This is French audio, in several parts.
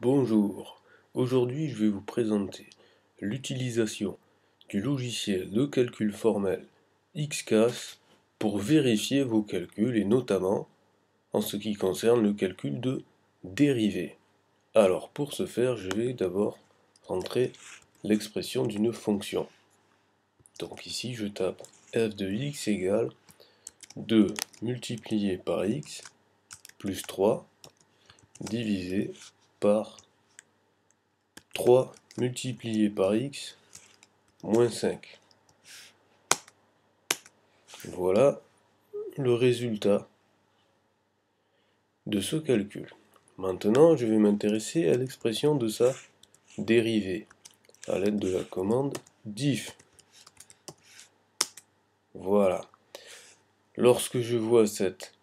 Bonjour, aujourd'hui je vais vous présenter l'utilisation du logiciel de calcul formel XCAS pour vérifier vos calculs et notamment en ce qui concerne le calcul de dérivés. Alors pour ce faire, je vais d'abord rentrer l'expression d'une fonction. Donc ici je tape f de x égale 2 multiplié par x plus 3 divisé par 3 multiplié par x moins 5. Voilà le résultat de ce calcul. Maintenant, je vais m'intéresser à l'expression de sa dérivée à l'aide de la commande diff. Voilà. Lorsque je vois cette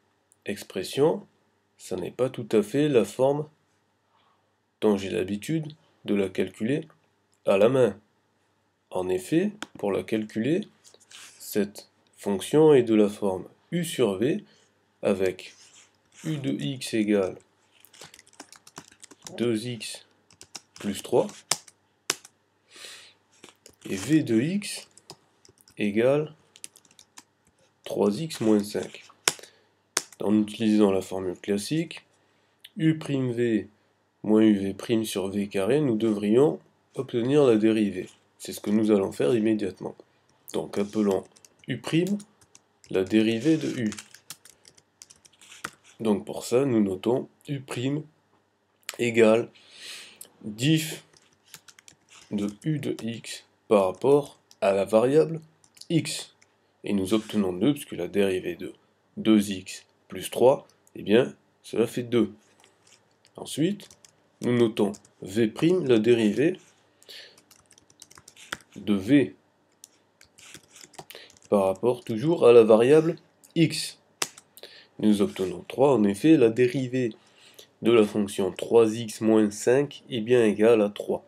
expression, ça n'est pas tout à fait la forme dont j'ai l'habitude de la calculer à la main. En effet, pour la calculer, cette fonction est de la forme u sur v avec u de x égale 2x plus 3 et v de x égale 3x moins 5. En utilisant la formule classique, u'v moins uv' sur v carré, nous devrions obtenir la dérivée. C'est ce que nous allons faire immédiatement. Donc appelons u' la dérivée de u. Donc pour ça, nous notons u' égale diff de u de x par rapport à la variable x. Et nous obtenons 2, puisque la dérivée de 2x plus 3, eh bien, cela fait 2. Ensuite, nous notons v', la dérivée de v par rapport toujours à la variable x. Nous obtenons 3, en effet, la dérivée de la fonction 3x moins 5 est bien égale à 3.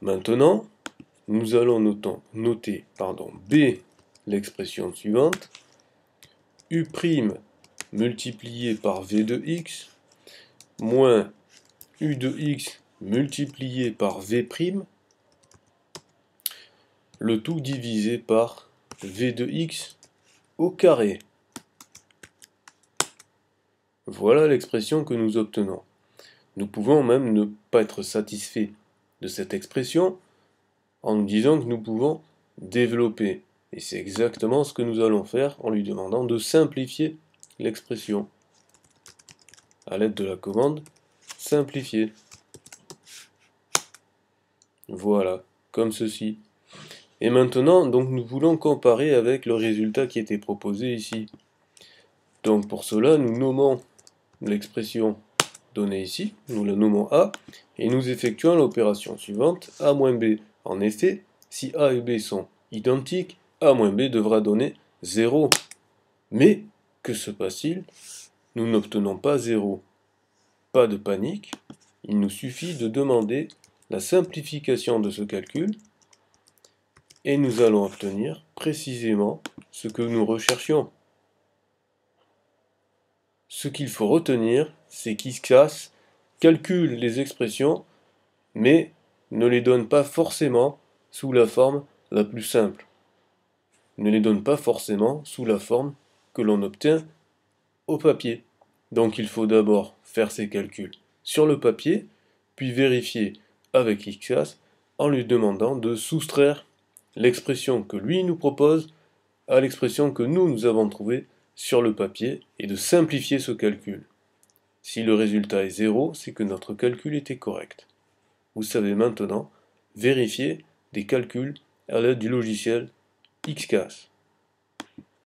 Maintenant, nous allons noter b l'expression suivante, u' multiplié par v de x moins u de x multiplié par v', le tout divisé par v de x au carré. Voilà l'expression que nous obtenons. Nous pouvons même ne pas être satisfaits de cette expression en nous disant que nous pouvons développer. Et c'est exactement ce que nous allons faire en lui demandant de simplifier l'expression à l'aide de la commande simplifier. Voilà, comme ceci. Et maintenant, donc nous voulons comparer avec le résultat qui était proposé ici. Donc pour cela, nous nommons l'expression donnée ici, nous la nommons A, et nous effectuons l'opération suivante, A moins B. En effet, si A et B sont identiques, A moins B devra donner 0. Mais, que se passe-t-il? Nous n'obtenons pas 0. Pas de panique, il nous suffit de demander la simplification de ce calcul et nous allons obtenir précisément ce que nous recherchions. Ce qu'il faut retenir, c'est qu'Iscas calcule les expressions, mais ne les donne pas forcément sous la forme la plus simple. Ne les donne pas forcément sous la forme que l'on obtient au papier. Donc il faut d'abord faire ses calculs sur le papier, puis vérifier avec XCAS en lui demandant de soustraire l'expression que lui nous propose à l'expression que nous, nous avons trouvée sur le papier et de simplifier ce calcul. Si le résultat est 0, c'est que notre calcul était correct. Vous savez maintenant vérifier des calculs à l'aide du logiciel XCAS.